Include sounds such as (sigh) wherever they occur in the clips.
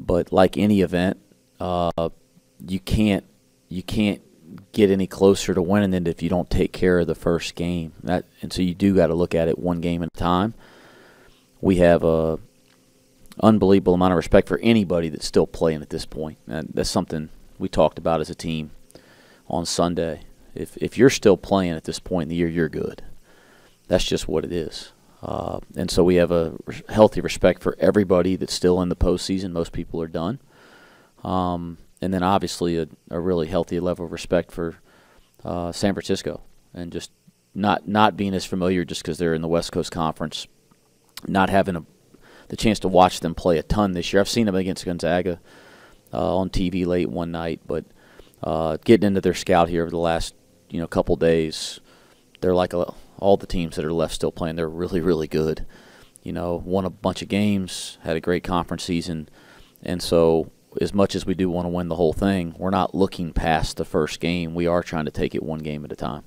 but like any event, uh, you can't you can't get any closer to winning it if you don't take care of the first game. That and so you do got to look at it one game at a time. We have a unbelievable amount of respect for anybody that's still playing at this point. And that's something we talked about as a team on Sunday. If if you're still playing at this point in the year, you're good. That's just what it is. Uh, and so we have a healthy respect for everybody that's still in the postseason. Most people are done. Um, and then obviously a, a, really healthy level of respect for uh, San Francisco and just not not being as familiar just because they're in the West Coast Conference, not having a, the chance to watch them play a ton this year. I've seen them against Gonzaga uh, on TV late one night, but uh, getting into their scout here over the last you know couple days, they're like a all the teams that are left still playing, they're really, really good. You know, won a bunch of games, had a great conference season, and so as much as we do want to win the whole thing, we're not looking past the first game. We are trying to take it one game at a time.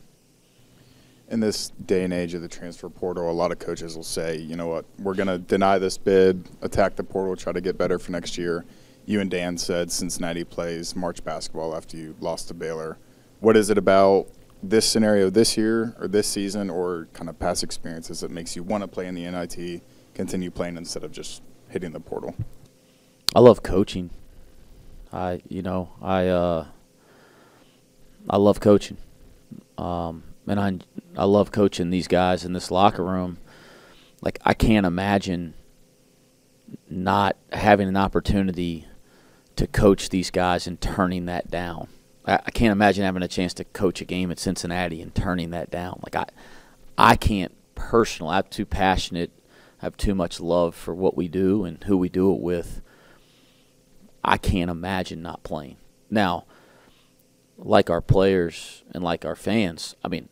In this day and age of the transfer portal, a lot of coaches will say, you know what, we're going to deny this bid, attack the portal, try to get better for next year. You and Dan said Cincinnati plays March basketball after you lost to Baylor. What is it about this scenario this year or this season or kind of past experiences that makes you want to play in the NIT, continue playing instead of just hitting the portal? I love coaching. I, you know, I, uh, I love coaching. Um, and I, I love coaching these guys in this locker room. Like, I can't imagine not having an opportunity to coach these guys and turning that down. I, I can't imagine having a chance to coach a game at Cincinnati and turning that down. Like I, I can't personally. I'm too passionate. I have too much love for what we do and who we do it with. I can't imagine not playing. Now, like our players and like our fans, I mean,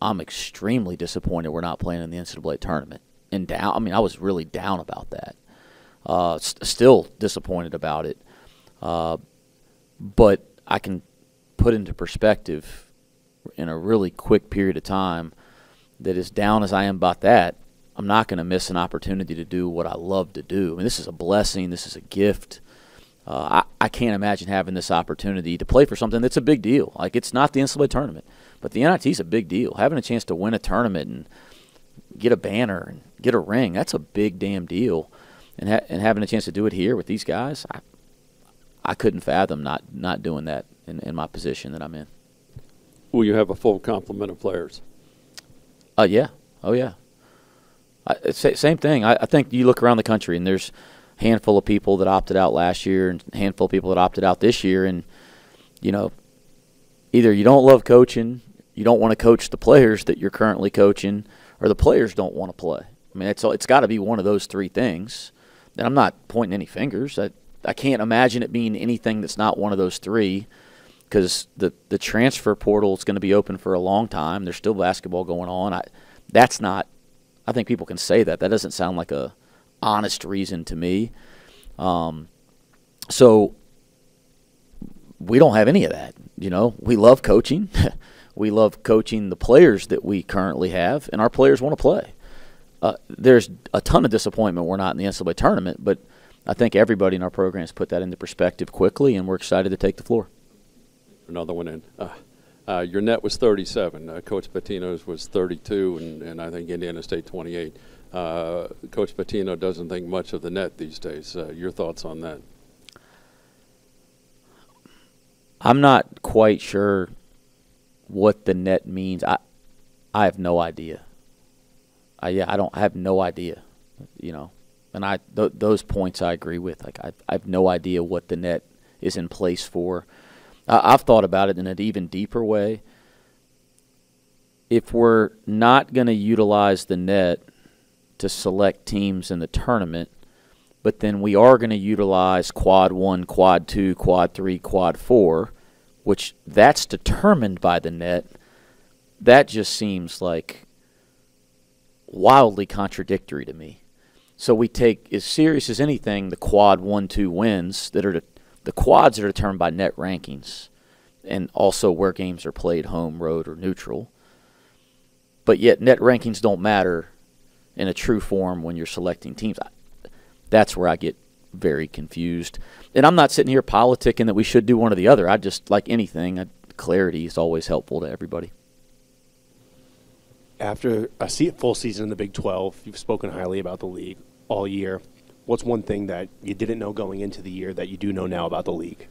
I'm extremely disappointed we're not playing in the NCAA tournament. And down, I mean, I was really down about that. Uh, st- still disappointed about it. Uh, but I can put into perspective in a really quick period of time that as down as I am about that, I'm not going to miss an opportunity to do what I love to do. I mean, this is a blessing. This is a gift. Uh, I, I can't imagine having this opportunity to play for something that's a big deal. Like, it's not the NCAA tournament, but the NIT is a big deal. Having a chance to win a tournament and get a banner and get a ring, that's a big damn deal. And, ha- and having a chance to do it here with these guys, I, I couldn't fathom not not doing that in, in my position that I'm in. Will you have a full complement of players? Uh, yeah. Oh, yeah. I, same thing. I, I think you look around the country and there's a handful of people that opted out last year and a handful of people that opted out this year. And, you know, either you don't love coaching, you don't want to coach the players that you're currently coaching, or the players don't want to play. I mean, it's, it's got to be one of those three things. And I'm not pointing any fingers. I, I can't imagine it being anything that's not one of those three because the the transfer portal is going to be open for a long time. There's still basketball going on. I that's not. I think people can say that. That doesn't sound like a honest reason to me. Um, so we don't have any of that. You know, we love coaching. (laughs) we love coaching the players that we currently have, and our players want to play. Uh, there's a ton of disappointment we're not in the NCAA tournament, but I think everybody in our program has put that into perspective quickly, and we're excited to take the floor. Another one in. Uh, uh, your net was 37. Uh, Coach Pitino's was 32, and, and I think Indiana State 28. Uh, Coach Patino doesn't think much of the net these days. Uh, your thoughts on that? I'm not quite sure what the net means. I I have no idea. I yeah, I don't I have no idea. You know, and I th- those points I agree with. Like I, I have no idea what the net is in place for. I, I've thought about it in an even deeper way. If we're not going to utilize the net to select teams in the tournament, but then we are going to utilize quad one, quad two, quad three, quad four, which that's determined by the net. That just seems like wildly contradictory to me. So we take as serious as anything the quad one two wins that are the, the quads are determined by net rankings, and also where games are played home, road, or neutral. But yet net rankings don't matter in a true form when you're selecting teams. That's where I get very confused. And I'm not sitting here politicking that we should do one or the other. I just like anything. Clarity is always helpful to everybody. After a full season in the Big 12, you've spoken highly about the league all year. What's one thing that you didn't know going into the year that you do know now about the league?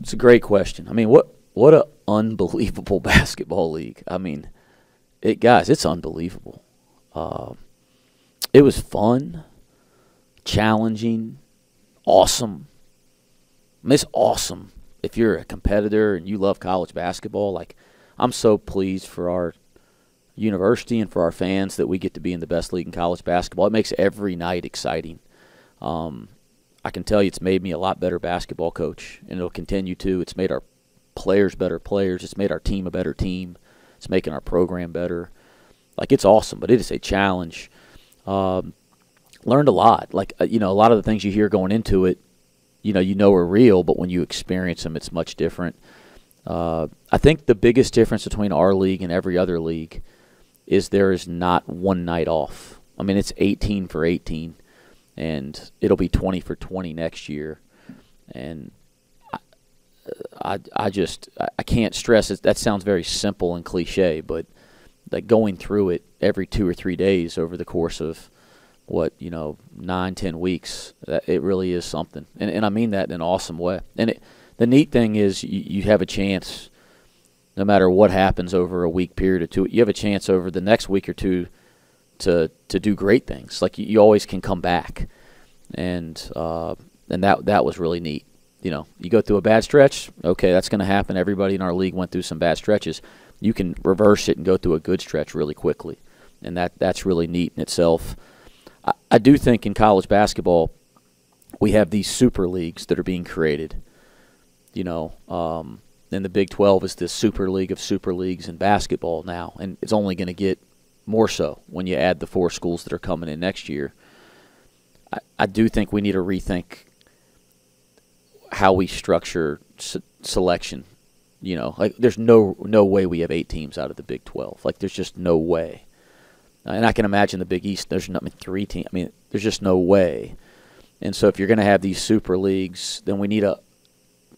It's a great question. I mean, what what a unbelievable (laughs) basketball league. I mean, it guys, it's unbelievable. Uh, it was fun, challenging, awesome. I mean, it's awesome if you're a competitor and you love college basketball. Like, I'm so pleased for our university and for our fans that we get to be in the best league in college basketball. It makes every night exciting. Um, I can tell you it's made me a lot better basketball coach, and it'll continue to. It's made our players better players. It's made our team a better team. It's making our program better. Like it's awesome, but it is a challenge. Um, learned a lot. Like uh, you know, a lot of the things you hear going into it, you know, you know are real, but when you experience them, it's much different. Uh, I think the biggest difference between our league and every other league is there is not one night off. I mean, it's 18 for 18, and it'll be 20 for 20 next year. And I, uh, I, I just I can't stress it. That sounds very simple and cliche, but like going through it every two or three days over the course of what you know nine ten weeks, it really is something. And and I mean that in an awesome way. And it, the neat thing is you, you have a chance no matter what happens over a week period or two, you have a chance over the next week or two to to do great things. Like you, you always can come back, and uh, and that that was really neat. You know, you go through a bad stretch. Okay, that's going to happen. Everybody in our league went through some bad stretches. You can reverse it and go through a good stretch really quickly, and that that's really neat in itself. I, I do think in college basketball, we have these super leagues that are being created. You know, um, then the Big 12 is this super league of super leagues in basketball now, and it's only going to get more so when you add the four schools that are coming in next year. I, I do think we need to rethink how we structure se- selection. You know, like there's no no way we have eight teams out of the Big 12. Like there's just no way. And I can imagine the Big East. There's not I mean, three teams. I mean, there's just no way. And so if you're going to have these super leagues, then we need a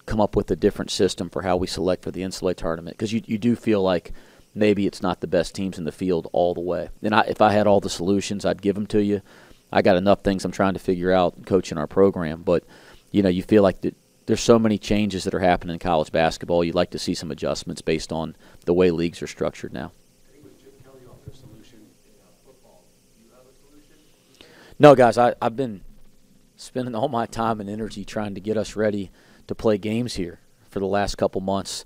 come up with a different system for how we select for the NCAA tournament because you, you do feel like maybe it's not the best teams in the field all the way. And I, if I had all the solutions, I'd give them to you. I got enough things I'm trying to figure out coaching our program, but you know, you feel like the, there's so many changes that are happening in college basketball. You'd like to see some adjustments based on the way leagues are structured now. No, guys, I, I've been spending all my time and energy trying to get us ready – to play games here for the last couple months.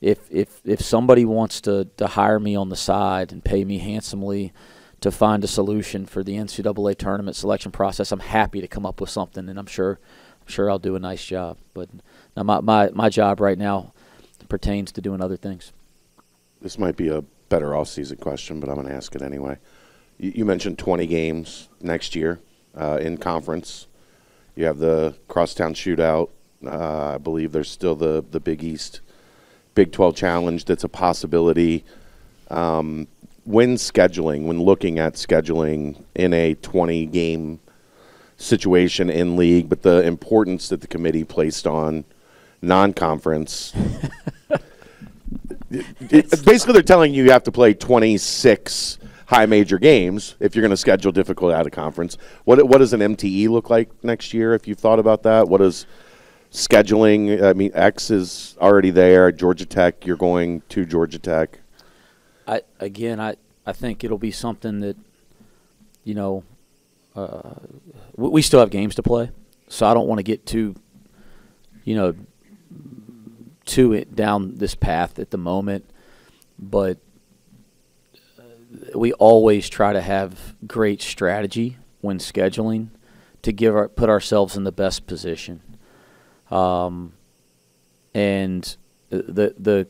If if if somebody wants to to hire me on the side and pay me handsomely to find a solution for the NCAA tournament selection process, I'm happy to come up with something, and I'm sure I'm sure I'll do a nice job. But now my my my job right now pertains to doing other things. This might be a better off-season question, but I'm going to ask it anyway. You, mentioned 20 games next year uh, in conference. You have the crosstown shootout uh, I believe there's still the the Big East, Big 12 Challenge that's a possibility. Um, when scheduling, when looking at scheduling in a 20 game situation in league, but the importance that the committee placed on non-conference. (laughs) basically, they're telling you you have to play 26 high major games if you're going to schedule difficult out of conference. What what does an MTE look like next year? If you've thought about that, what does scheduling. I mean, X is already there. Georgia Tech, you're going to Georgia Tech. I again, I I think it'll be something that, you know, uh, we still have games to play, so I don't want to get too, you know, too it down this path at the moment, but uh, we always try to have great strategy when scheduling to give our, put ourselves in the best position um, and the the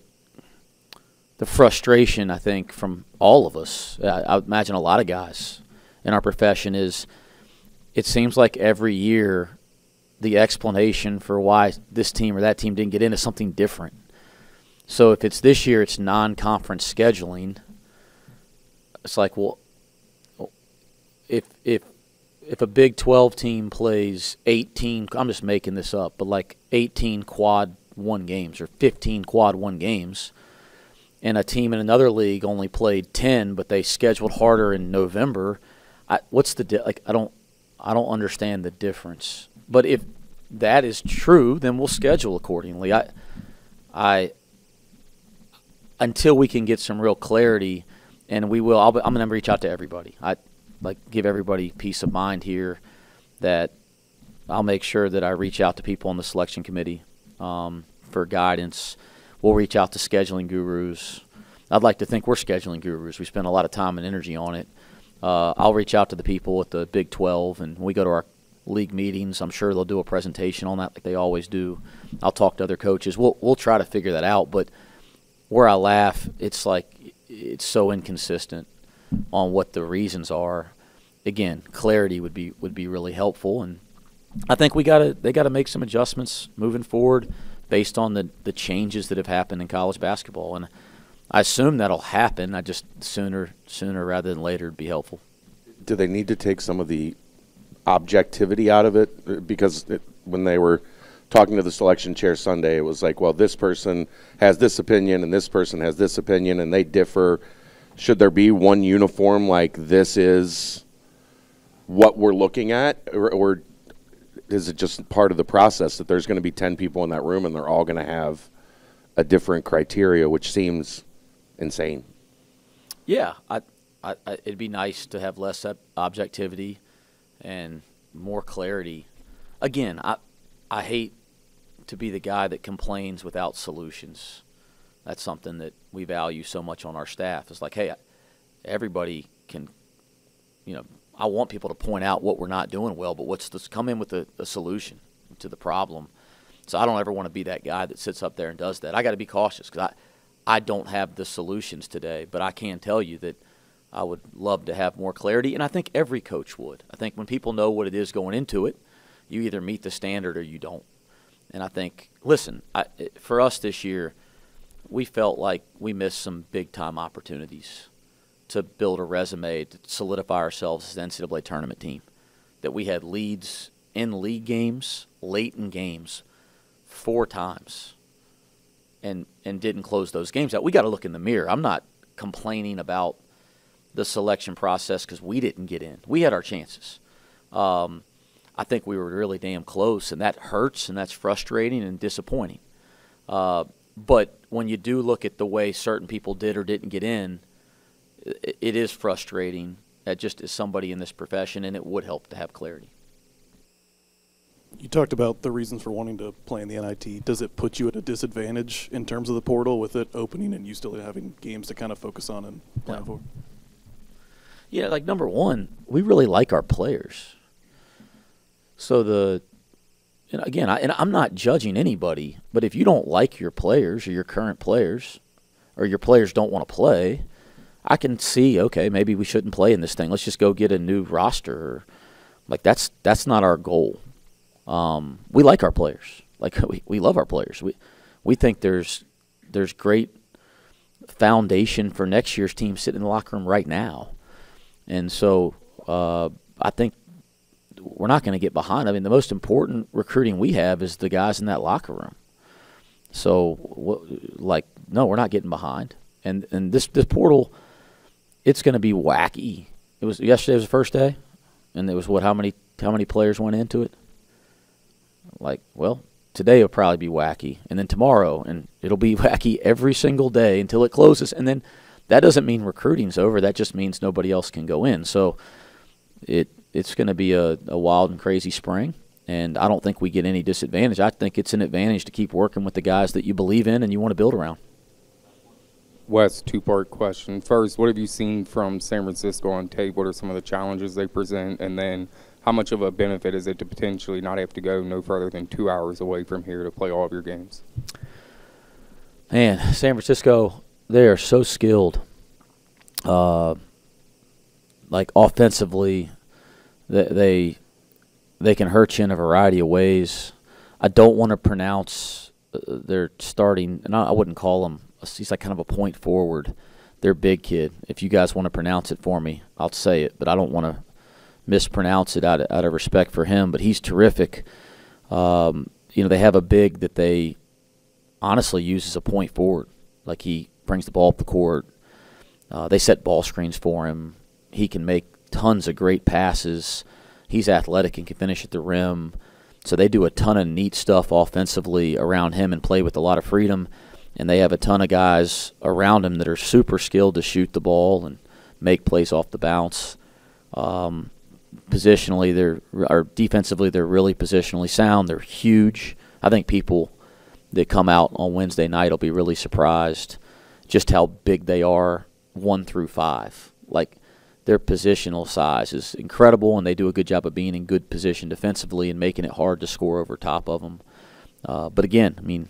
the frustration I think from all of us, I, I imagine a lot of guys in our profession is it seems like every year the explanation for why this team or that team didn't get in is something different. So if it's this year, it's non-conference scheduling. It's like, well, if if if a Big 12 team plays 18, I'm just making this up, but like 18 quad one games or 15 quad one games, and a team in another league only played 10, but they scheduled harder in November, I, what's the like? I don't, I don't understand the difference. But if that is true, then we'll schedule accordingly. I, I, until we can get some real clarity, and we will. I'll, I'm going to reach out to everybody. I like give everybody peace of mind here that I'll make sure that I reach out to people on the selection committee um, for guidance. We'll reach out to scheduling gurus. I'd like to think we're scheduling gurus. We spend a lot of time and energy on it. Uh, I'll reach out to the people at the Big 12, and when we go to our league meetings, I'm sure they'll do a presentation on that like they always do. I'll talk to other coaches. We'll we'll try to figure that out. But where I laugh, it's like it's so inconsistent on what the reasons are. Again, clarity would be would be really helpful, and I think we got to they got to make some adjustments moving forward based on the the changes that have happened in college basketball, and I assume that'll happen. I just sooner sooner rather than later would be helpful. Do they need to take some of the objectivity out of it? Because it, when they were talking to the selection chair Sunday, it was like, well, this person has this opinion and this person has this opinion, and they differ. Should there be one uniform like this is what we're looking at, or, or is it just part of the process that there's going to be 10 people in that room and they're all going to have a different criteria, which seems insane? Yeah, I, I, I, it'd be nice to have less ob- objectivity and more clarity. Again, I, I hate to be the guy that complains without solutions. That's something that we value so much on our staff. It's like, hey, everybody can, you know, I want people to point out what we're not doing well, but what's this? Come in with a, a solution to the problem. So I don't ever want to be that guy that sits up there and does that. I got to be cautious because I, I don't have the solutions today, but I can tell you that I would love to have more clarity, and I think every coach would. I think when people know what it is going into it, you either meet the standard or you don't. And I think, listen, I, for us this year, we felt like we missed some big time opportunities to build a resume to solidify ourselves as an NCAA tournament team. That we had leads in league games, late in games, four times, and and didn't close those games out. We got to look in the mirror. I'm not complaining about the selection process because we didn't get in. We had our chances. Um, I think we were really damn close, and that hurts and that's frustrating and disappointing. Uh, but when you do look at the way certain people did or didn't get in, it, it is frustrating. That just as somebody in this profession, and it would help to have clarity. You talked about the reasons for wanting to play in the NIT. Does it put you at a disadvantage in terms of the portal with it opening and you still having games to kind of focus on and plan No. for? Yeah, like number one, we really like our players. So the, know, again, I, and I'm not judging anybody, but if you don't like your players or your current players, or your players don't want to play, I can see okay, maybe we shouldn't play in this thing. Let's just go get a new roster. Like that's that's not our goal. Um, we like our players. Like (laughs) we, we love our players. We we think there's there's great foundation for next year's team sitting in the locker room right now. And so uh, I think we're not going to get behind. I mean, the most important recruiting we have is the guys in that locker room. So, like, no, we're not getting behind. And and this this portal, it's going to be wacky. It was yesterday was the first day, and it was what how many how many players went into it? Like, well, today will probably be wacky, and then tomorrow, and it'll be (laughs) wacky every single day until it closes, and then that doesn't mean recruiting's over. That just means nobody else can go in. So it it's going to be a, a wild and crazy spring, and I don't think we get any disadvantage. I think it's an advantage to keep working with the guys that you believe in and you want to build around. Wes, two part question. First, what have you seen from San Francisco on tape? What are some of the challenges they present? And then, how much of a benefit is it to potentially not have to go no further than two hours away from here to play all of your games? Man, San Francisco, they are so skilled. Uh, like offensively, they, they they can hurt you in a variety of ways. I don't want to pronounce uh, their starting, and I wouldn't call him. He's like kind of a point forward. They're big kid. If you guys want to pronounce it for me, I'll say it, but I don't want to mispronounce it out of, out of respect for him, but he's terrific. Um, you know, they have a big that they honestly use as a point forward. Like he brings the ball up the court. Uh, they set ball screens for him. He can make tons of great passes. He's athletic and can finish at the rim. So they do a ton of neat stuff offensively around him and play with a lot of freedom. And they have a ton of guys around him that are super skilled to shoot the ball and make plays off the bounce. Um, positionally, they're or defensively, they're really positionally sound. They're huge. I think people that come out on Wednesday night will be really surprised just how big they are, one through five. Like their positional size is incredible, and they do a good job of being in good position defensively and making it hard to score over top of them. Uh, but again, I mean,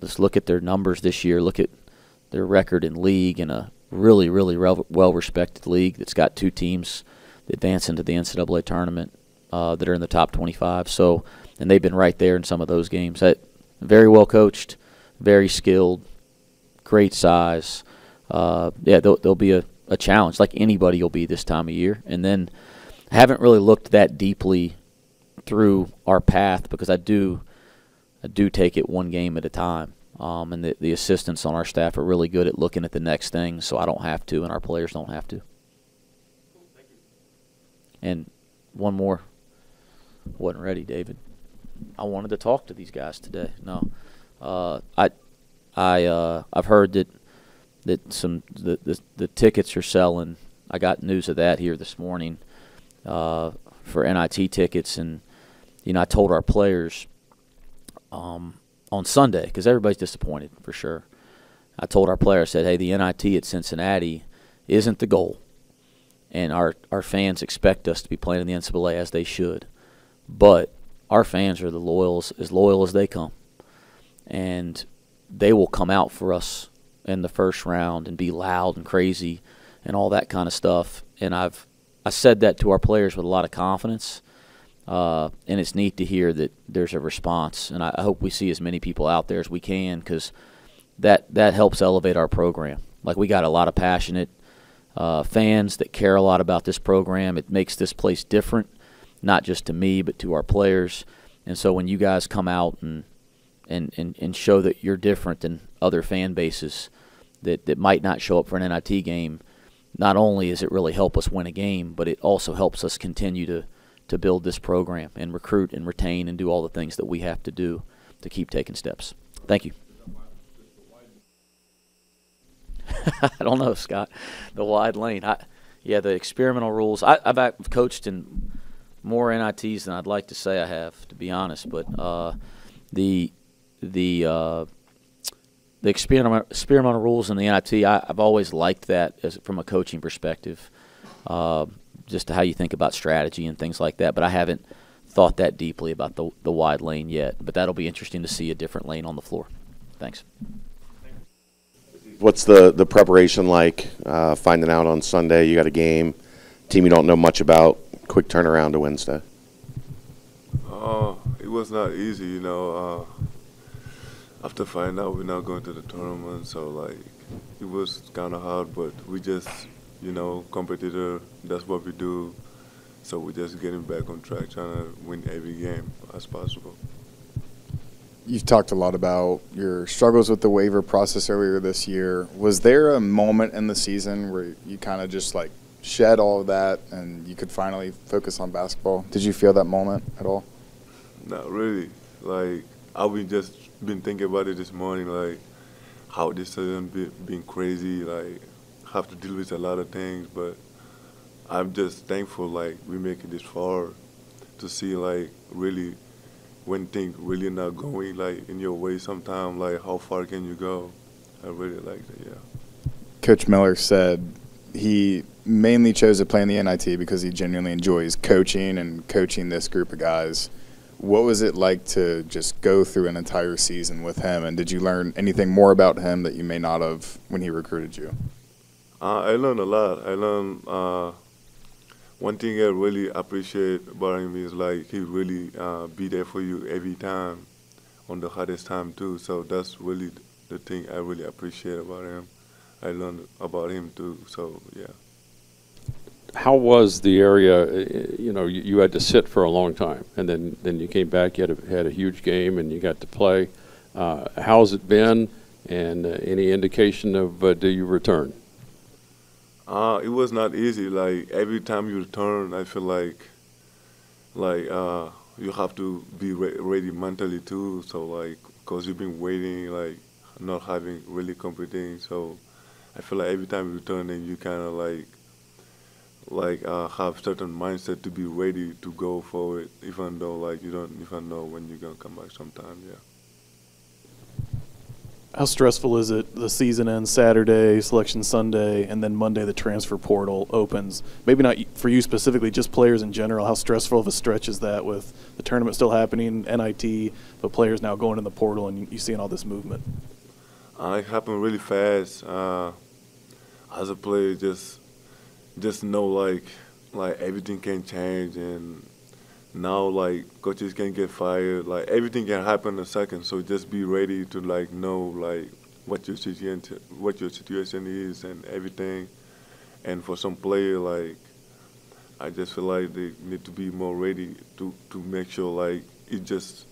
let's look at their numbers this year. Look at their record in league in a really, really well respected league that's got two teams that advance into the NCAA tournament uh, that are in the top 25. So, and they've been right there in some of those games. That very well coached, very skilled, great size. Uh, yeah, they'll, they'll be a a challenge, like anybody will be this time of year. And then I haven't really looked that deeply through our path because I do I do take it one game at a time. Um, and the, the assistants on our staff are really good at looking at the next thing, so I don't have to, and our players don't have to. And one more. wasn't ready, David. I wanted to talk to these guys today. No, uh, I, I, uh, I've heard that that some the, the, the tickets are selling. I got news of that here this morning uh, for NIT tickets, and you know I told our players um, on Sunday because everybody's disappointed for sure. I told our players, I said, "Hey, the NIT at Cincinnati isn't the goal, and our our fans expect us to be playing in the NCAA as they should, but our fans are the loyals as loyal as they come, and they will come out for us in the first round and be loud and crazy and all that kind of stuff. And I've I said that to our players with a lot of confidence. Uh, and it's neat to hear that there's a response, and I, hope we see as many people out there as we can because that that helps elevate our program. Like we got a lot of passionate uh, fans that care a lot about this program. It makes this place different, not just to me but to our players. And so when you guys come out and and, and, and show that you're different than other fan bases that, that might not show up for an NIT game, not only does it really help us win a game, but it also helps us continue to, to build this program and recruit and retain and do all the things that we have to do to keep taking steps. Thank you. (laughs) I don't know, Scott. The wide lane. I, yeah, the experimental rules. I, have coached in more NITs than I'd like to say I have, to be honest. But uh, the the uh, the experimental, experimental rules in the NIT. I, have always liked that as, from a coaching perspective, uh, just to how you think about strategy and things like that. But I haven't thought that deeply about the the wide lane yet. But that'll be interesting to see a different lane on the floor. Thanks. What's the the preparation like? Uh, finding out on Sunday you got a game, team you don't know much about. Quick turnaround to Wednesday. Oh, it was not easy, you know. Uh, after finding out we're not going to the tournament, so like it was kind of hard, but we just, you know, competitor. That's what we do. So we're just getting back on track, trying to win every game as possible. You've talked a lot about your struggles with the waiver process earlier this year. Was there a moment in the season where you kind of just like shed all of that and you could finally focus on basketball? Did you feel that moment at all? Not really. Like I've been just been thinking about it this morning, like how this has been, crazy, like have to deal with a lot of things, but I'm just thankful like we make it this far to see like really when things really not going like in your way sometimes like how far can you go? I really like that yeah. Coach miller said he mainly chose to play in the nit because he genuinely enjoys coaching and coaching this group of guys what was it like to just go through an entire season with him? And did you learn anything more about him that you may not have when he recruited you? Uh, I learned a lot. I learned uh, one thing I really appreciate about him is like he really uh, be there for you every time, on the hardest time too. So that's really the thing I really appreciate about him. I learned about him too. So yeah. How was the area? uh, You know, you, you had to sit for a long time, and then, then you came back. You had a, had a huge game, and you got to play. Uh, how's it been? And uh, any indication of uh, do you return? Uh, it was not easy. Like every time you return, I feel like, like uh, you have to be re- ready mentally too. So like, cause you've been waiting, like not having really competing. So I feel like every time you return, and you kind of like, like uh, have certain mindset to be ready to go for it, even though like you don't even know when you're gonna come back. Sometime, yeah. How stressful is it? The season ends Saturday, selection Sunday, and then Monday the transfer portal opens. Maybe not for you specifically, just players in general. How stressful of a stretch is that with the tournament still happening, NIT, but players now going in the portal and you, seeing all this movement? Uh, it happened really fast. Uh, as a player, just just know like like everything can change, and now like coaches can get fired. Like everything can happen in a second. So just be ready to like know like what your situation what your situation is and everything. And for some player, like I just feel like they need to be more ready to to make sure like it just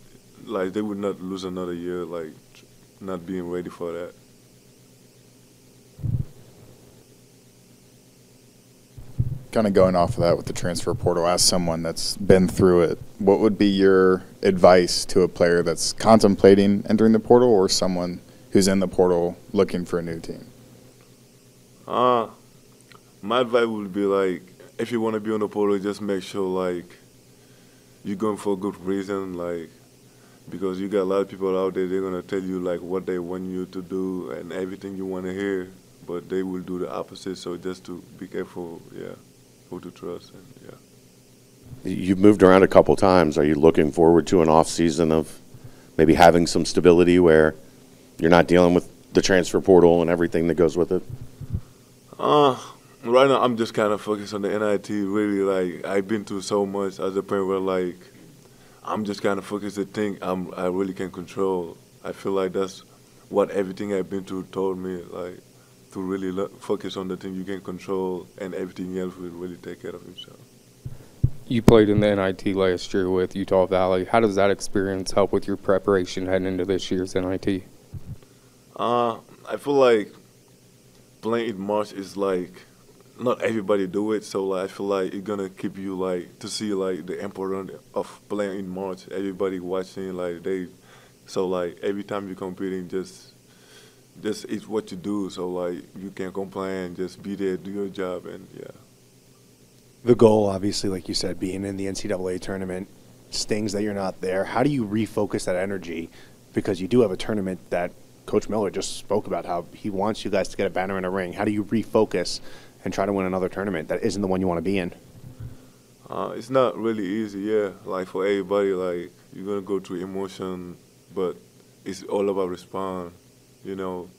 like they would not lose another year like not being ready for that. Kind of going off of that with the transfer portal, as someone that's been through it, what would be your advice to a player that's contemplating entering the portal or someone who's in the portal looking for a new team? Uh, my advice would be like, if you want to be on the portal, just make sure like you're going for a good reason, like because you got a lot of people out there. They're gonna tell you like what they want you to do and everything you want to hear, but they will do the opposite. So just to be careful, yeah, who to trust, and yeah. You've moved around a couple times. Are you looking forward to an off season of maybe having some stability where you're not dealing with the transfer portal and everything that goes with it? Uh, right now I'm just kind of focused on the NIT. Really, like I've been through so much as a point where like I'm just kind of focused the thing I'm I really can control. I feel like that's what everything I've been through told me. Like to really focus on the thing you can control, and everything else will really take care of itself. You played in the NIT last year with Utah Valley. How does that experience help with your preparation heading into this year's NIT? Uh, I feel like playing in March is like not everybody do it, so like, I feel like it's gonna keep you like to see like the importance of playing in March. Everybody watching like they, so like every time you're competing, just just it's what you do. So like you can't complain. Just be there, do your job, and yeah. The goal, obviously, like you said, being in the NCAA tournament stings that you're not there. How do you refocus that energy? Because you do have a tournament that Coach Miller just spoke about how he wants you guys to get a banner and a ring. How do you refocus and try to win another tournament that isn't the one you want to be in? Uh, it's not really easy, yeah. Like for everybody, like you're gonna go through emotion, but it's all about respond. You know,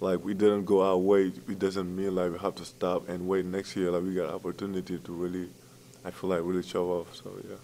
like we didn't go our way. It doesn't mean like we have to stop and wait next year. Like we got opportunity to really, I feel like really show off. So yeah.